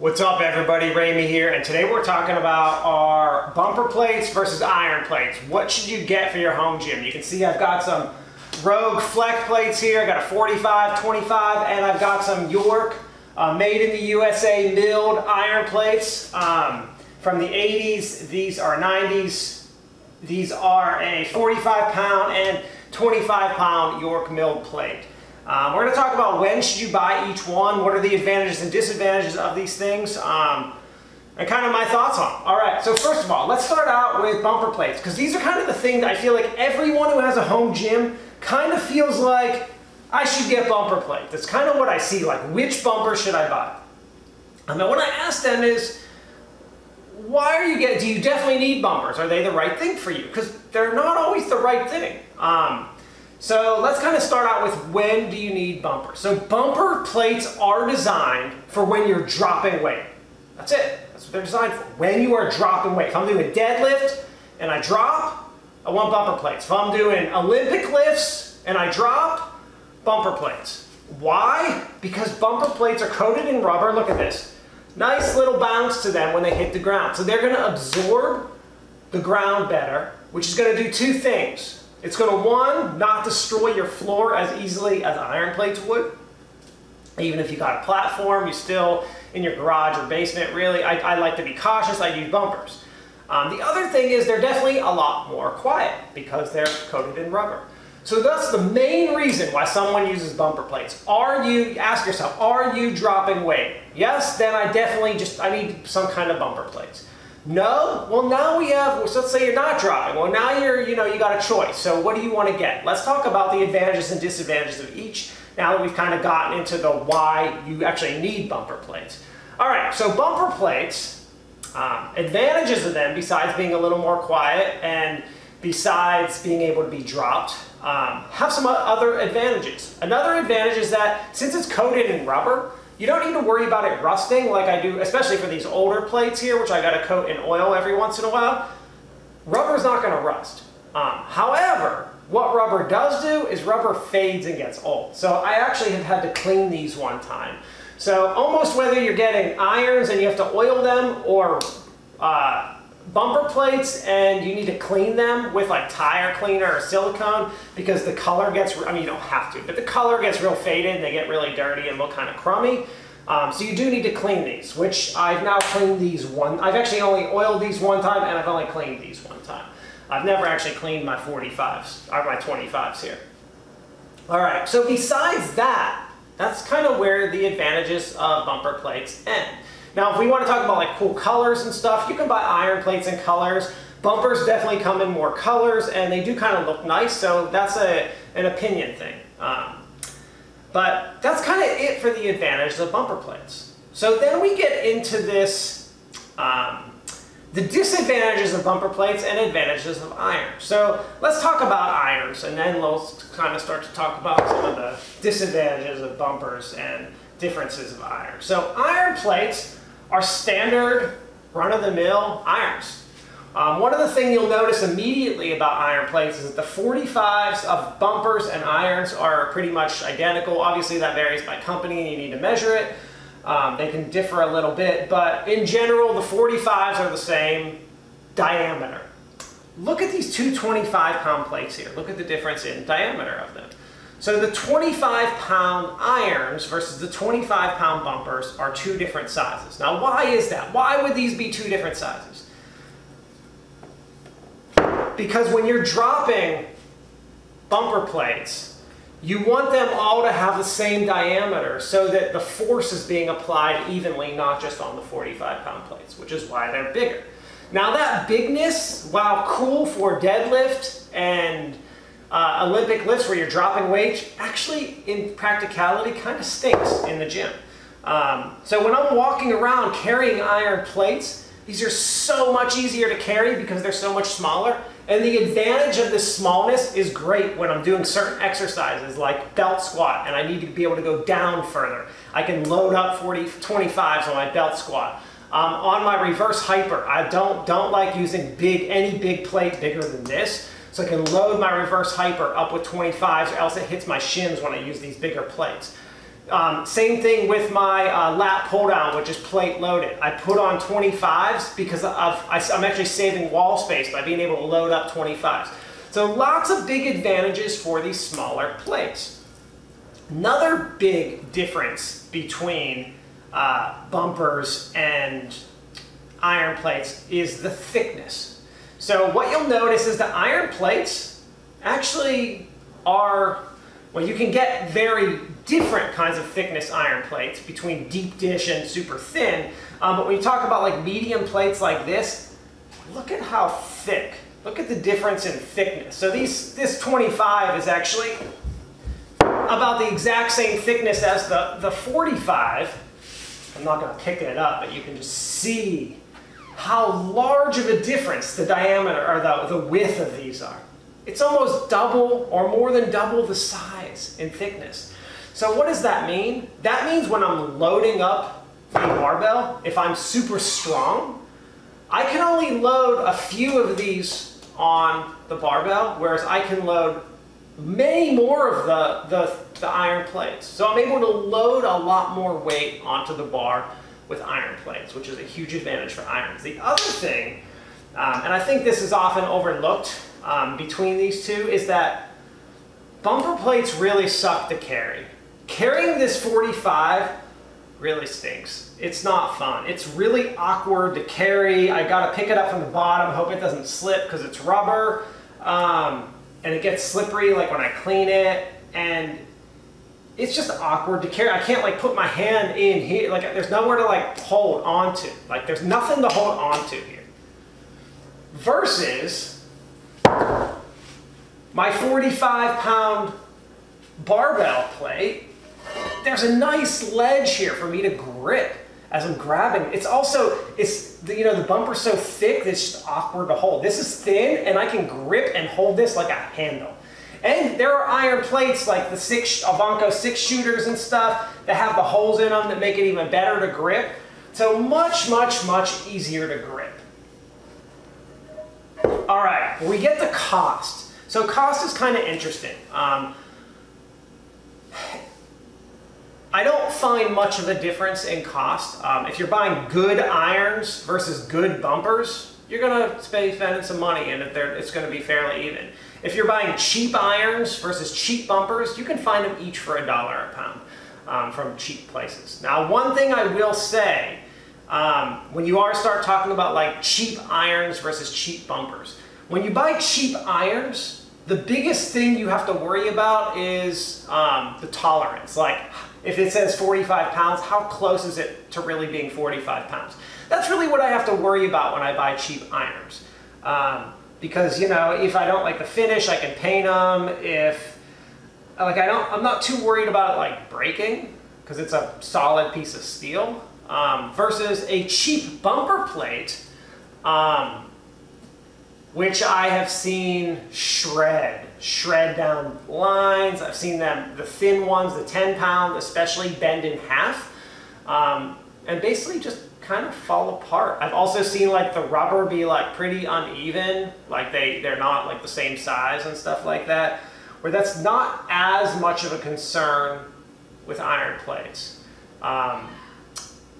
What's up everybody, Ramey here, and today we're talking about our bumper plates versus iron plates. What should you get for your home gym? You can see I've got some Rogue Fleck plates here, I got a 45, 25, and I've got some York uh, made in the USA milled iron plates um, from the 80s. These are 90s. These are a 45 pound and 25 pound York milled plate. Um, we're going to talk about when should you buy each one, what are the advantages and disadvantages of these things, um, and kind of my thoughts on them. All right, so first of all, let's start out with bumper plates, because these are kind of the thing that I feel like everyone who has a home gym kind of feels like I should get bumper plates. That's kind of what I see, like which bumper should I buy? And then what I ask them is, why are you getting, do you definitely need bumpers? Are they the right thing for you? Because they're not always the right thing. Um, so let's kind of start out with when do you need bumpers. So bumper plates are designed for when you're dropping weight. That's it. That's what they're designed for. When you are dropping weight. If I'm doing a deadlift and I drop, I want bumper plates. If I'm doing Olympic lifts and I drop, bumper plates. Why? Because bumper plates are coated in rubber. Look at this. Nice little bounce to them when they hit the ground. So they're going to absorb the ground better, which is going to do two things. It's going to, one, not destroy your floor as easily as iron plates would. Even if you got a platform, you still in your garage or basement, really, I, I like to be cautious, I use bumpers. Um, the other thing is they're definitely a lot more quiet because they're coated in rubber. So that's the main reason why someone uses bumper plates. Are you, ask yourself, are you dropping weight? Yes, then I definitely just, I need some kind of bumper plates. No? Well, now we have, so let's say you're not driving. Well, now you're, you know, you got a choice. So what do you want to get? Let's talk about the advantages and disadvantages of each now that we've kind of gotten into the why you actually need bumper plates. All right, so bumper plates, um, advantages of them besides being a little more quiet and besides being able to be dropped, um, have some other advantages. Another advantage is that since it's coated in rubber, you don't need to worry about it rusting like I do, especially for these older plates here, which I got to coat in oil every once in a while. Rubber's not to rust. Um, however, what rubber does do is rubber fades and gets old. So I actually have had to clean these one time. So almost whether you're getting irons and you have to oil them or uh, bumper plates and you need to clean them with like tire cleaner or silicone because the color gets, I mean you don't have to, but the color gets real faded they get really dirty and look kind of crummy. Um, so you do need to clean these, which I've now cleaned these one, I've actually only oiled these one time and I've only cleaned these one time. I've never actually cleaned my 45s, or my 25s here. All right, so besides that, that's kind of where the advantages of bumper plates end. Now, if we want to talk about like cool colors and stuff, you can buy iron plates in colors. Bumpers definitely come in more colors and they do kind of look nice, so that's a, an opinion thing. Um, but that's kind of it for the advantages of bumper plates. So then we get into this, um, the disadvantages of bumper plates and advantages of iron. So let's talk about irons and then we'll kind of start to talk about some of the disadvantages of bumpers and differences of iron. So iron plates are standard run-of-the-mill irons. Um, one of the things you'll notice immediately about iron plates is that the 45s of bumpers and irons are pretty much identical. Obviously that varies by company and you need to measure it. Um, they can differ a little bit, but in general the 45s are the same diameter. Look at these two 25 pound plates here. Look at the difference in diameter of them. So the 25 pound irons versus the 25 pound bumpers are two different sizes. Now why is that? Why would these be two different sizes? Because when you're dropping bumper plates, you want them all to have the same diameter so that the force is being applied evenly, not just on the 45 pound plates, which is why they're bigger. Now that bigness, while cool for deadlift and uh, Olympic lifts where you're dropping weights actually in practicality kind of stinks in the gym. Um, so when I'm walking around carrying iron plates, these are so much easier to carry because they're so much smaller. And the advantage of this smallness is great when I'm doing certain exercises like belt squat and I need to be able to go down further. I can load up 40, 25s on my belt squat. Um, on my reverse hyper, I don't, don't like using big, any big plate bigger than this so I can load my reverse hyper up with 25s or else it hits my shins when I use these bigger plates. Um, same thing with my uh, lat pull down, which is plate loaded. I put on 25s because of, I, I'm actually saving wall space by being able to load up 25s. So lots of big advantages for these smaller plates. Another big difference between uh, bumpers and iron plates is the thickness. So what you'll notice is the iron plates actually are, well you can get very different kinds of thickness iron plates between deep dish and super thin. Um, but when you talk about like medium plates like this, look at how thick. Look at the difference in thickness. So these, this 25 is actually about the exact same thickness as the, the 45. I'm not going to pick it up, but you can just see how large of a difference the diameter or the, the width of these are. It's almost double or more than double the size in thickness. So what does that mean? That means when I'm loading up a barbell, if I'm super strong, I can only load a few of these on the barbell, whereas I can load many more of the, the, the iron plates. So I'm able to load a lot more weight onto the bar with iron plates, which is a huge advantage for irons. The other thing, um, and I think this is often overlooked um, between these two, is that bumper plates really suck to carry. Carrying this 45 really stinks. It's not fun. It's really awkward to carry. I gotta pick it up from the bottom, hope it doesn't slip because it's rubber. Um, and it gets slippery like when I clean it. And it's just awkward to carry. I can't like put my hand in here. Like there's nowhere to like hold onto. Like there's nothing to hold onto here. Versus my 45 pound barbell plate there's a nice ledge here for me to grip as I'm grabbing. It's also, it's you know, the bumper's so thick that it's just awkward to hold. This is thin and I can grip and hold this like a handle. And there are iron plates like the six Avanco six shooters and stuff that have the holes in them that make it even better to grip. So much, much, much easier to grip. All right, we get the cost. So cost is kind of interesting. Um, I don't find much of a difference in cost. Um, if you're buying good irons versus good bumpers, you're going to spend some money and it's going to be fairly even. If you're buying cheap irons versus cheap bumpers, you can find them each for a dollar a pound um, from cheap places. Now, one thing I will say, um, when you are start talking about like cheap irons versus cheap bumpers, when you buy cheap irons, the biggest thing you have to worry about is um, the tolerance. Like if it says 45 pounds, how close is it to really being 45 pounds? That's really what I have to worry about when I buy cheap irons. Um, because, you know, if I don't like the finish, I can paint them. If, like, I don't, I'm not too worried about it, like, breaking, because it's a solid piece of steel. Um, versus a cheap bumper plate, um, which I have seen shred, shred down lines. I've seen them, the thin ones, the 10 pound, especially bend in half, um, and basically just kind of fall apart. I've also seen like the rubber be like pretty uneven, like they, they're not like the same size and stuff like that, where that's not as much of a concern with iron plates. Um,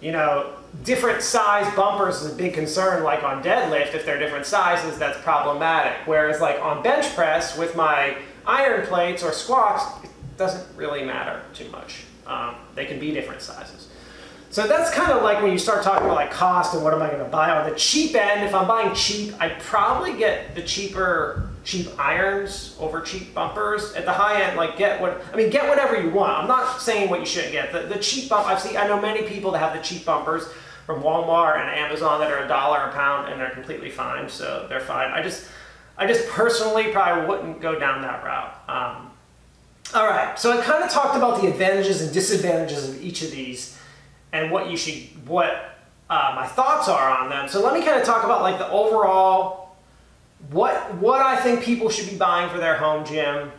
you know, different size bumpers is a big concern, like on deadlift, if they're different sizes, that's problematic. Whereas like on bench press with my iron plates or squats, it doesn't really matter too much. Um, they can be different sizes. So that's kind of like when you start talking about like cost and what am I going to buy. On the cheap end, if I'm buying cheap, I'd probably get the cheaper cheap irons over cheap bumpers. At the high end, like get what, I mean, get whatever you want. I'm not saying what you shouldn't get. The, the cheap bump, I've seen, I know many people that have the cheap bumpers from Walmart and Amazon that are a dollar a pound and they're completely fine, so they're fine. I just, I just personally probably wouldn't go down that route. Um, all right, so I kind of talked about the advantages and disadvantages of each of these and what you should, what uh, my thoughts are on them. So let me kind of talk about like the overall, what, what I think people should be buying for their home gym,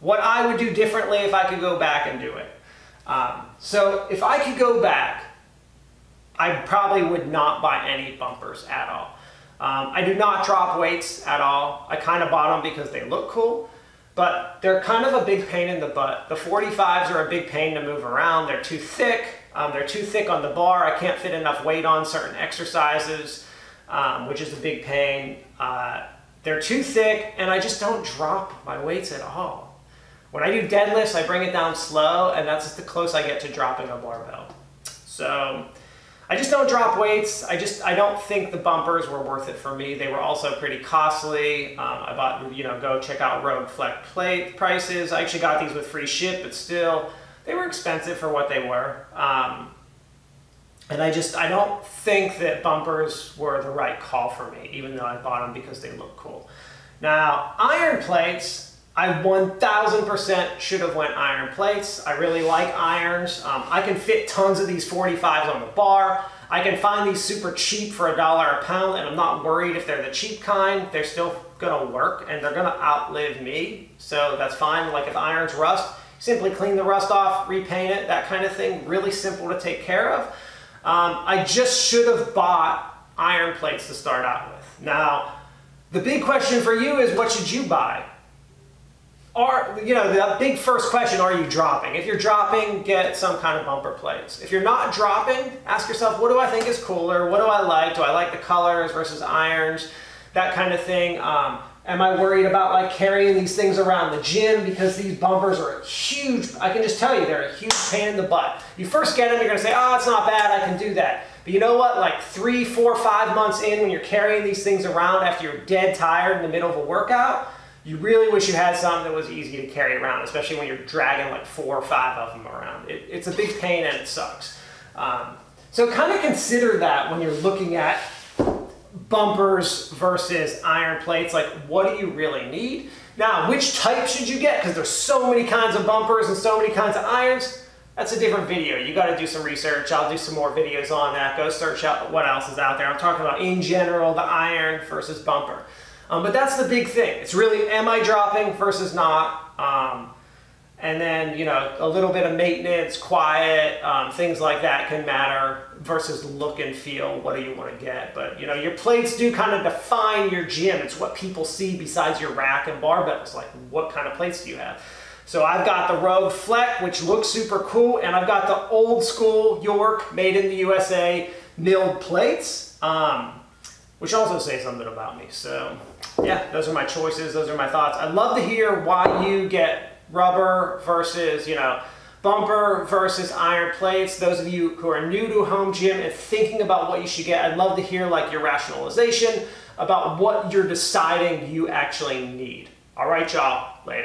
what I would do differently if I could go back and do it. Um, so if I could go back, I probably would not buy any bumpers at all. Um, I do not drop weights at all. I kind of bought them because they look cool. but they're kind of a big pain in the butt. The 45s are a big pain to move around. They're too thick. Um, they're too thick on the bar. I can't fit enough weight on certain exercises, um, which is a big pain. Uh, they're too thick, and I just don't drop my weights at all. When I do deadlifts, I bring it down slow, and that's the close I get to dropping a barbell. So I just don't drop weights. I just I don't think the bumpers were worth it for me. They were also pretty costly. Um, I bought you know go check out Rogue Fleck plate prices. I actually got these with free ship, but still they were expensive for what they were. Um, and I just I don't think that bumpers were the right call for me, even though I bought them because they look cool. Now iron plates. I 1000% should have went iron plates. I really like irons. Um, I can fit tons of these 45s on the bar. I can find these super cheap for a dollar a pound and I'm not worried if they're the cheap kind. They're still gonna work and they're gonna outlive me. So that's fine. Like if irons rust, simply clean the rust off, repaint it, that kind of thing. Really simple to take care of. Um, I just should have bought iron plates to start out with. Now, the big question for you is what should you buy? are, you know, the big first question, are you dropping? If you're dropping, get some kind of bumper plates. If you're not dropping, ask yourself, what do I think is cooler? What do I like? Do I like the colors versus irons? That kind of thing. Um, am I worried about like carrying these things around the gym because these bumpers are a huge, I can just tell you, they're a huge pain in the butt. You first get them, you're gonna say, oh, it's not bad, I can do that. But you know what, like three, four, five months in when you're carrying these things around after you're dead tired in the middle of a workout, you really wish you had something that was easy to carry around, especially when you're dragging like four or five of them around. It, it's a big pain and it sucks. Um, so kind of consider that when you're looking at bumpers versus iron plates, like what do you really need? Now, which type should you get? Because there's so many kinds of bumpers and so many kinds of irons. That's a different video. You got to do some research. I'll do some more videos on that. Go search out what else is out there. I'm talking about in general the iron versus bumper. Um, but that's the big thing. It's really, am I dropping versus not? Um, and then, you know, a little bit of maintenance, quiet, um, things like that can matter versus look and feel. What do you want to get? But, you know, your plates do kind of define your gym. It's what people see besides your rack and barbells. Like, what kind of plates do you have? So I've got the Rogue Fleck, which looks super cool, and I've got the old school York, made in the USA, milled plates, um, which also say something about me. So yeah, those are my choices. Those are my thoughts. I'd love to hear why you get rubber versus, you know, bumper versus iron plates. Those of you who are new to home gym and thinking about what you should get, I'd love to hear like your rationalization about what you're deciding you actually need. All right, y'all, later.